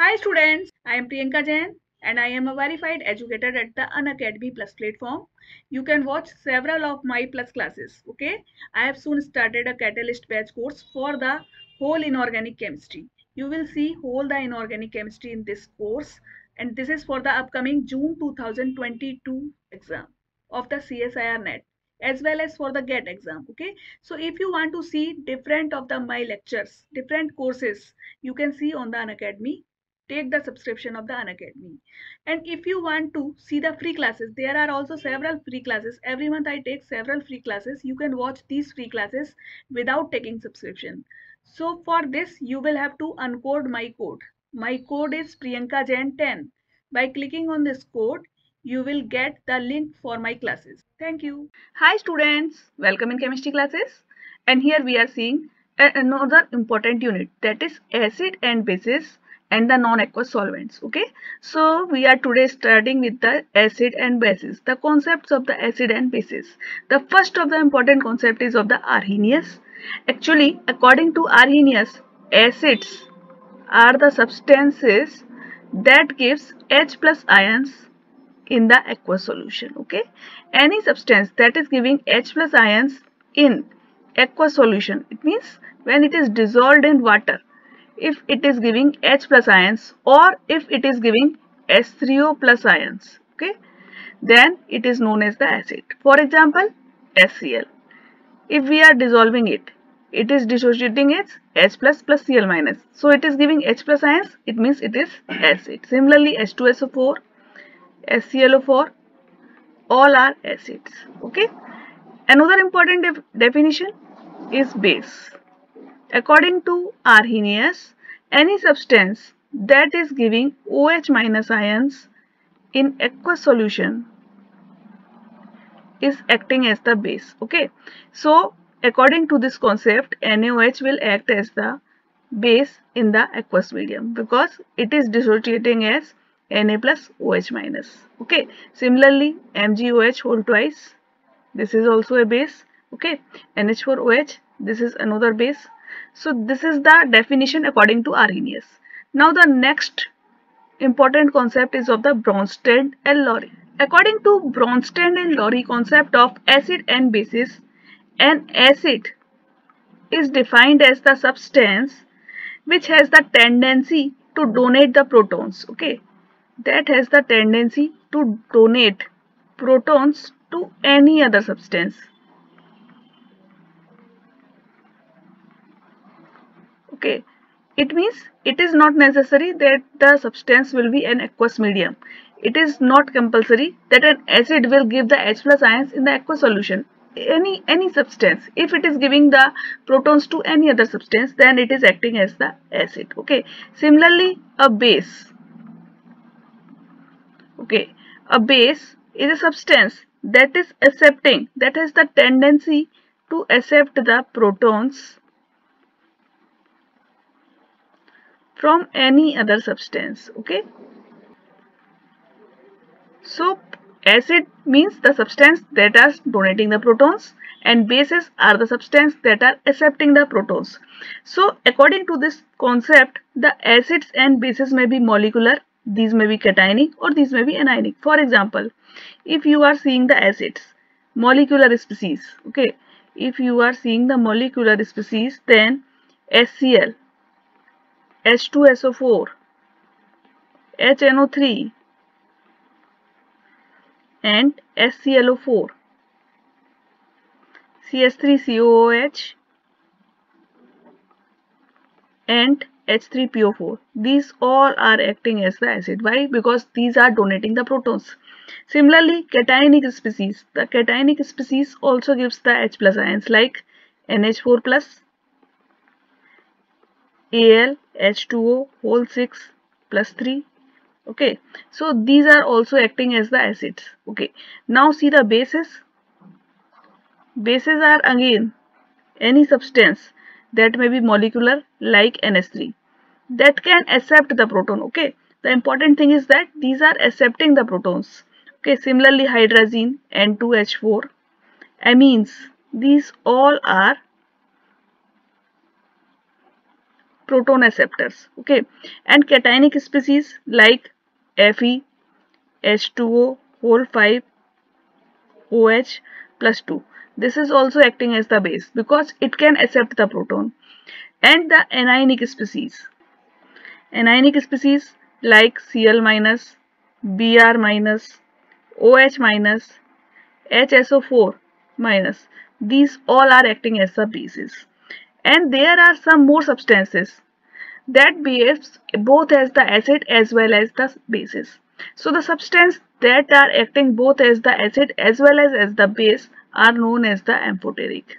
Hi students, I am Priyanka Jain and I am a verified educator at the Unacademy Plus platform. You can watch several of my Plus classes. Okay, I have soon started a Catalyst batch course for the whole inorganic chemistry. You will see whole the inorganic chemistry in this course and this is for the upcoming June 2022 exam of the CSIR NET as well as for the GATE exam okay so if you want to see different of the my lectures different courses you can see on the unacademy take the subscription of the unacademy. And if you want to see the free classes there are also several free classes. Every month i take several free classes. You can watch these free classes without taking subscription. So for this you will have to uncode my code. My code is priyanka jain 10 by clicking on this code you will get the link for my classes. Thank you. Hi students. Welcome in chemistry classes. And here we are seeing another important unit that is acid and bases and the non-aqueous solvents okay? So we are today starting with the acid and bases the concepts of the acid and bases. The first of the important concept is of the arrhenius. Actually according to arrhenius acids are the substances that gives H plus ions in the aqueous solution okay? Any substance that is giving H plus ions in aqueous solution it means when it is dissolved in water if it is giving H plus ions or if it is giving H3O plus ions okay? Then it is known as the acid. For example HCl if we are dissolving it it is dissociating its H plus plus Cl minus. So it is giving H plus ions it means it is acid. Similarly H2SO4 HClO4 all are acids okay? Another important def definition is base According to Arrhenius, any substance that is giving OH minus ions in aqueous solution is acting as the base. Okay. So, according to this concept, NaOH will act as the base in the aqueous medium because it is dissociating as Na plus OH minus. Okay. Similarly, MgOH whole twice. This is also a base. Okay. NH4OH. This is another base so this is the definition according to Arrhenius. Now the next important concept is of the Bronsted and Lowry. According to Bronsted and Lowry concept of acid and bases, an acid is defined as the substance which has the tendency to donate the protons okay that has the tendency to donate protons to any other substance okay. It means it is not necessary that the substance will be an aqueous medium. It is not compulsory that an acid will give the H plus ions in the aqueous solution. Any any substance if it is giving the protons to any other substance then it is acting as the acid. Okay. Similarly a base. Okay. A base is a substance that is accepting that has the tendency to accept the protons from any other substance okay? So acid means the substance that are donating the protons and bases are the substance that are accepting the protons. So according to this concept the acids and bases may be molecular these may be cationic or these may be anionic. For example if you are seeing the acids molecular species okay? If you are seeing the molecular species then HCl H2SO4, HNO3 and HClO4, CH3COOH and H3PO4. These all are acting as the acid. Why? Because these are donating the protons. Similarly, cationic species. The cationic species also gives the H plus ions like NH4 plus Al H2O whole 6 plus 3 okay. So these are also acting as the acids. Okay. Now see the bases. Bases are again any substance that may be molecular like NH3 that can accept the proton. Okay. The important thing is that these are accepting the protons. Okay. Similarly hydrazine N2H4 amines. These all are proton acceptors okay? And cationic species like Fe H2O whole 5 OH plus 2 this is also acting as the base because it can accept the proton. And the anionic species. Anionic species like Cl minus Br minus OH minus HSO4 minus. These all are acting as the bases and there are some more substances that behaves both as the acid as well as the bases. So the substance that are acting both as the acid as well as as the base are known as the amphoteric.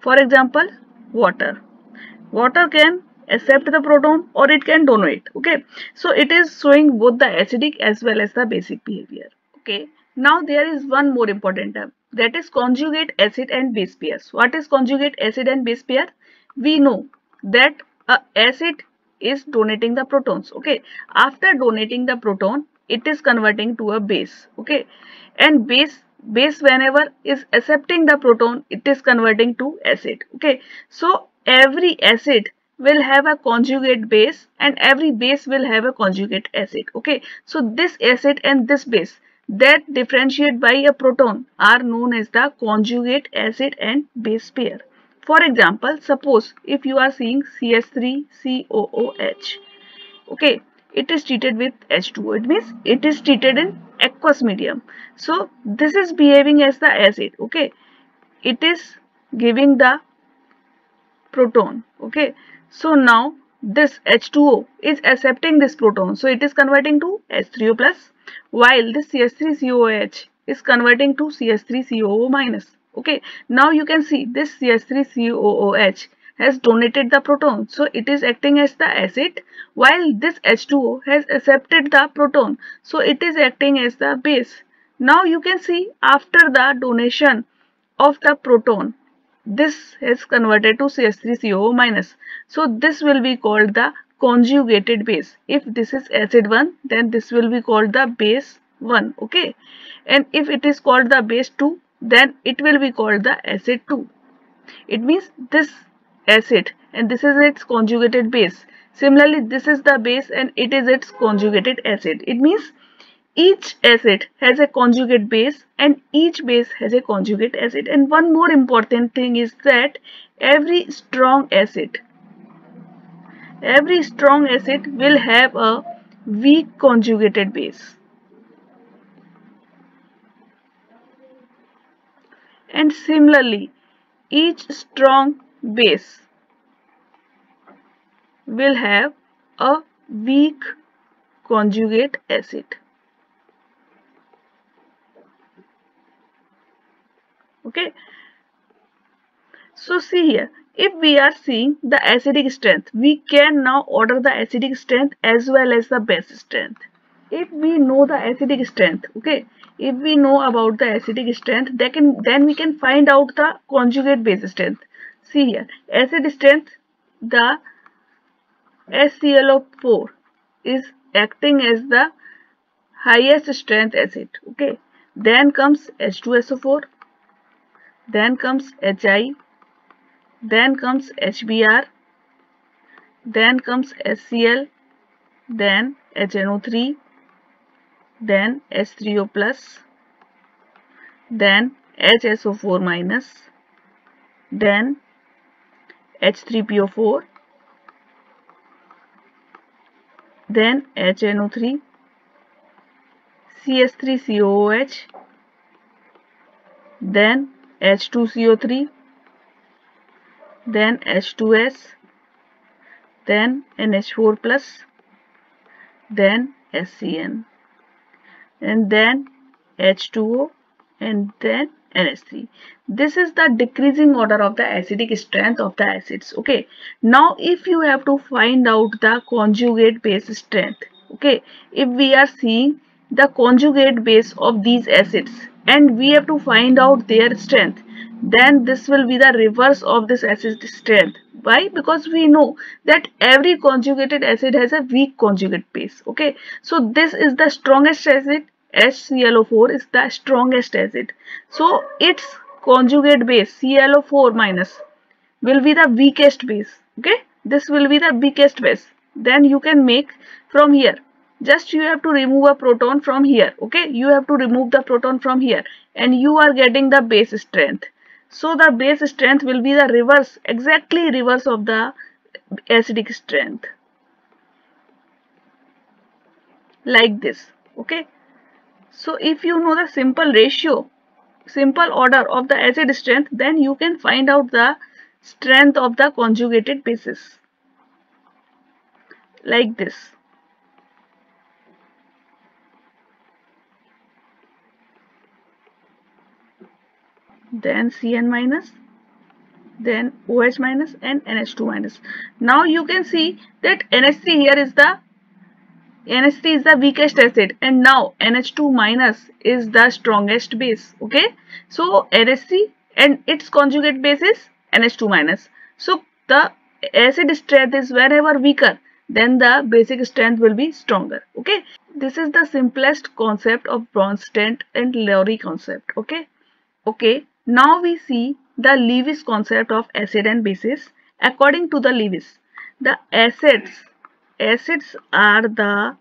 For example, water. Water can accept the proton or it can donate. Okay. So it is showing both the acidic as well as the basic behavior. Okay. Now there is one more important term that is conjugate acid and base pairs. What is conjugate acid and base pair? We know that acid is donating the protons. Okay. After donating the proton, it is converting to a base. Okay. And base base whenever is accepting the proton, it is converting to acid. Okay. So every acid will have a conjugate base and every base will have a conjugate acid. Okay. So this acid and this base that differentiate by a proton are known as the conjugate acid and base pair. For example, suppose if you are seeing CH3COOH, okay, it is treated with H2O. It means it is treated in aqueous medium. So this is behaving as the acid, okay. It is giving the proton, okay. So now this H2O is accepting this proton. So it is converting to H3O plus while this CH3COOH is converting to CH3COO minus. Okay, now you can see this CH3COOH has donated the proton. So it is acting as the acid while this H2O has accepted the proton. So it is acting as the base. Now you can see after the donation of the proton this has converted to CH3COO minus. So this will be called the conjugated base. If this is acid 1 then this will be called the base 1 okay and if it is called the base 2 then it will be called the acid 2. It means this acid and this is its conjugated base. Similarly this is the base and it is its conjugated acid. It means each acid has a conjugate base and each base has a conjugate acid and one more important thing is that every strong acid every strong acid will have a weak conjugated base. And similarly each strong base will have a weak conjugate acid okay? So see here if we are seeing the acidic strength we can now order the acidic strength as well as the base strength. If we know the acidic strength okay if we know about the acidic strength then can then we can find out the conjugate base strength. See here acid strength the HClO4 is acting as the highest strength acid okay. Then comes H2SO4 then comes HI, then comes HBr, then comes HCl, then HNO3, then H3O plus, then HSO4 minus, then H3PO4, then HNO3, CH3COOH, then H2CO3 then H2S then NH4 plus then HCN and then H2O and then NH3 this is the decreasing order of the acidic strength of the acids okay? Now if you have to find out the conjugate base strength okay? If we are seeing the conjugate base of these acids and we have to find out their strength then this will be the reverse of this acid strength. Why? Because we know that every conjugated acid has a weak conjugate base okay? So this is the strongest acid HClO4 is the strongest acid. So its conjugate base ClO4 minus will be the weakest base okay? This will be the weakest base. Then you can make from here. Just you have to remove a proton from here okay? You have to remove the proton from here and you are getting the base strength so the base strength will be the reverse exactly reverse of the acidic strength. Like this okay? So if you know the simple ratio simple order of the acid strength then you can find out the strength of the conjugated bases. Like this then Cn minus then OH minus and NH2 minus. Now you can see that NH3 here is the NH3 is the weakest acid and now NH2 minus is the strongest base. Okay. So NH3 and its conjugate base is NH2 minus. So the acid strength is wherever weaker then the basic strength will be stronger. Okay. This is the simplest concept of Bronsted and Lowry concept. Okay. Okay. Now we see the Lewis concept of acid and bases. According to the Lewis, the acids, acids are the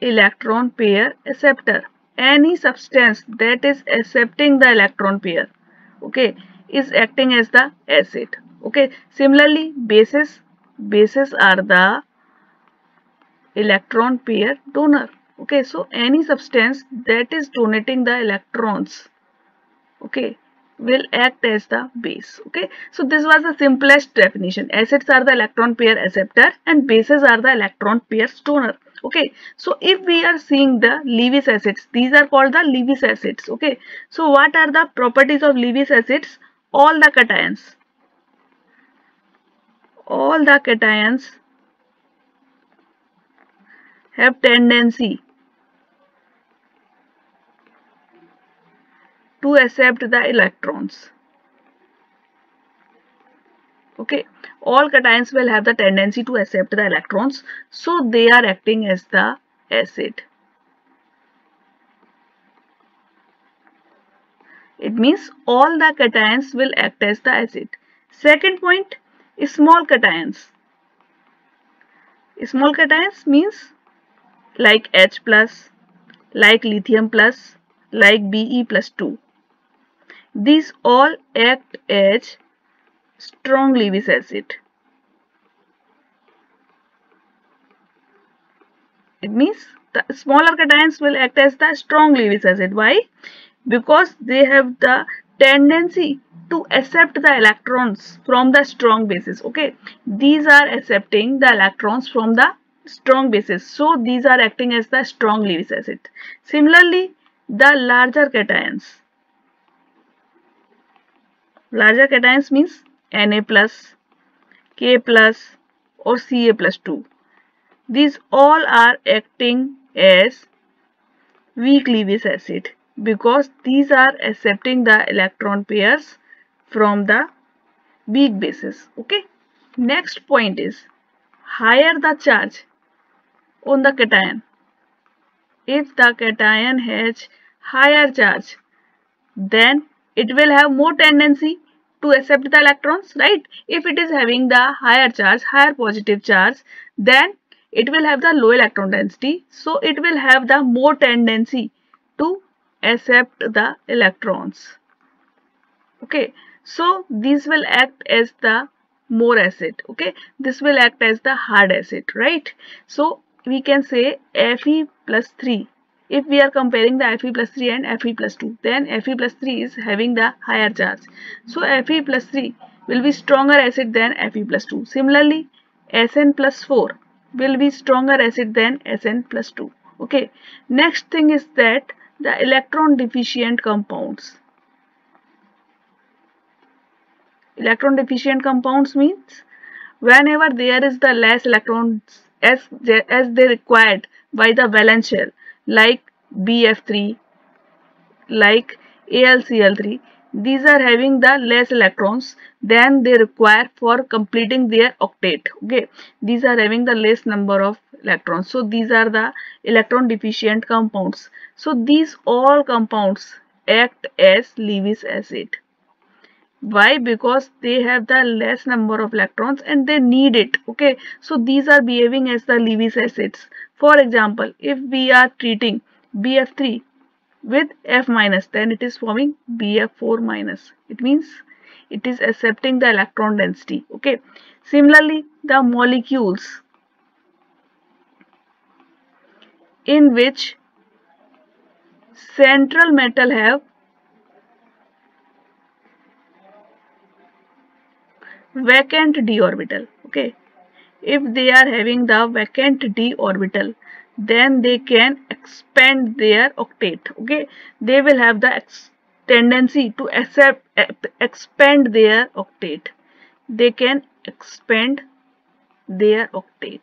electron pair acceptor. Any substance that is accepting the electron pair, okay, is acting as the acid. Okay. Similarly, bases, bases are the electron pair donor. Okay. So any substance that is donating the electrons, okay, will act as the base okay? So this was the simplest definition. Acids are the electron pair acceptor and bases are the electron pair donor okay? So if we are seeing the lewis acids these are called the lewis acids okay? So what are the properties of lewis acids? All the cations. All the cations have tendency to accept the electrons. Okay? All cations will have the tendency to accept the electrons. So they are acting as the acid. It means all the cations will act as the acid. Second point small cations. Small cations means like H plus like lithium plus like Be plus 2 these all act as strong Lewis acid. It means the smaller cations will act as the strong Lewis acid. Why? Because they have the tendency to accept the electrons from the strong bases. Okay, these are accepting the electrons from the strong bases. So these are acting as the strong Lewis acid. Similarly, the larger cations Larger cations means Na plus, K plus or Ca plus 2. These all are acting as weak Lewis acid because these are accepting the electron pairs from the weak bases. Okay. Next point is higher the charge on the cation. If the cation has higher charge, then it will have more tendency to accept the electrons right? If it is having the higher charge higher positive charge then it will have the low electron density. So it will have the more tendency to accept the electrons. Okay. So these will act as the more acid. Okay. This will act as the hard acid right? So we can say Fe plus 3 if we are comparing the Fe plus 3 and Fe plus 2 then Fe plus 3 is having the higher charge. So Fe plus 3 will be stronger acid than Fe plus 2 similarly Sn plus 4 will be stronger acid than Sn plus 2 okay. Next thing is that the electron deficient compounds. Electron deficient compounds means whenever there is the less electrons as, as they required by the valence shell like BF3, like AlCl3, these are having the less electrons than they require for completing their octet. Okay, these are having the less number of electrons. So these are the electron deficient compounds. So these all compounds act as Lewis acid. why because they have the less number of electrons and they need it okay so these are behaving as the Lewis acids for example if we are treating BF3 with F minus then it is forming BF4 minus. It means it is accepting the electron density okay? Similarly the molecules in which central metal have vacant d orbital okay if they are having the vacant d orbital then they can expand their octet okay? They will have the tendency to accept expand their octet. They can expand their octet.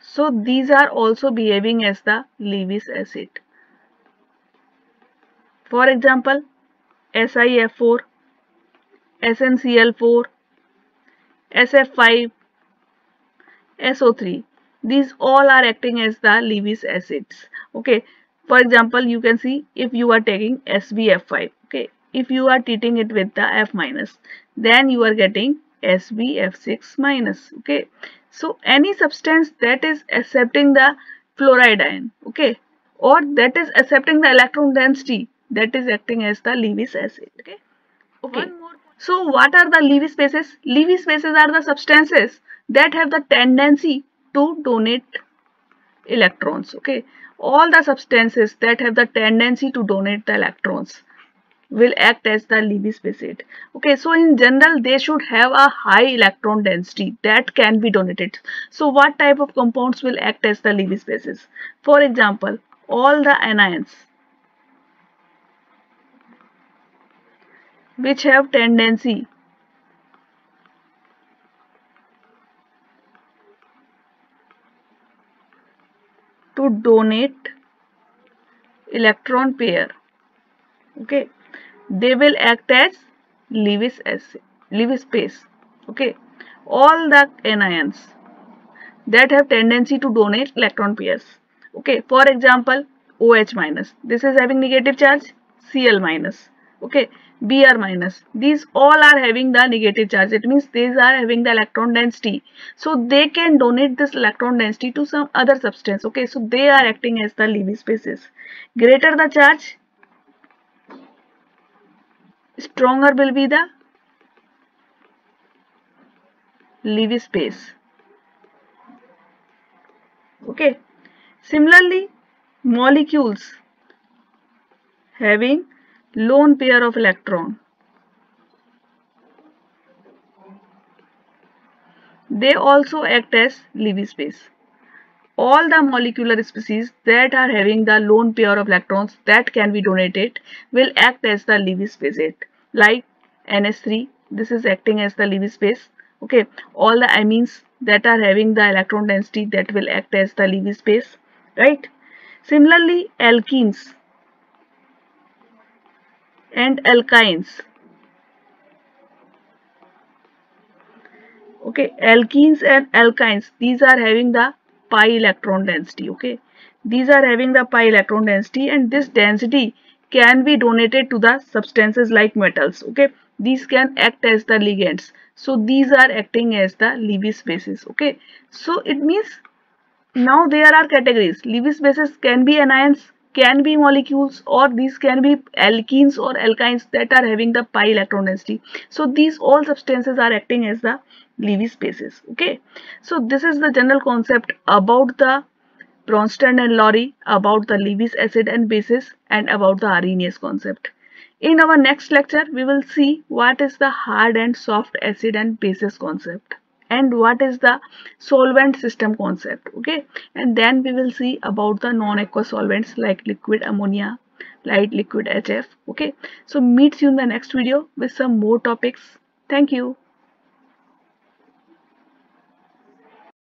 So these are also behaving as the Lewis acid. For example, SiF4, SnCl4, SF5, SO3. These all are acting as the Lewis acids. Okay. For example, you can see if you are taking SbF5. Okay. If you are treating it with the F minus, then you are getting SbF6 minus. Okay so any substance that is accepting the fluoride ion okay or that is accepting the electron density that is acting as the Lewis acid okay okay so what are the Lewis bases Lewis bases are the substances that have the tendency to donate electrons okay all the substances that have the tendency to donate the electrons will act as the Lewis acid. Okay, so in general, they should have a high electron density that can be donated. So what type of compounds will act as the Lewis bases? For example, all the anions which have tendency to donate electron pair okay they will act as Lewis Lewis base. Okay, all the anions that have tendency to donate electron pairs. Okay, for example, OH minus. This is having negative charge. Cl minus. Okay, Br minus. These all are having the negative charge. It means these are having the electron density. So they can donate this electron density to some other substance. Okay, so they are acting as the Lewis bases. Greater the charge, stronger will be the Lewis base. Okay. Similarly, molecules having lone pair of electron. They also act as Lewis base all the molecular species that are having the lone pair of electrons that can be donated will act as the Lewis base like NH3 this is acting as the Lewis base okay. All the amines that are having the electron density that will act as the Lewis base right. Similarly alkenes and alkynes. Okay alkenes and alkynes these are having the pi electron density okay? These are having the pi electron density and this density can be donated to the substances like metals okay? These can act as the ligands. So these are acting as the Lewis bases okay? So it means now there are categories. Lewis bases can be anions can be molecules or these can be alkenes or alkynes that are having the pi electron density so these all substances are acting as the Lewis bases. Okay. So this is the general concept about the Bronsted and Lowry, about the Lewis acid and bases and about the Arrhenius concept. In our next lecture, we will see what is the hard and soft acid and bases concept and what is the solvent system concept okay? And then we will see about the non-aqueous solvents like liquid ammonia light liquid HF okay? So meet you in the next video with some more topics. Thank you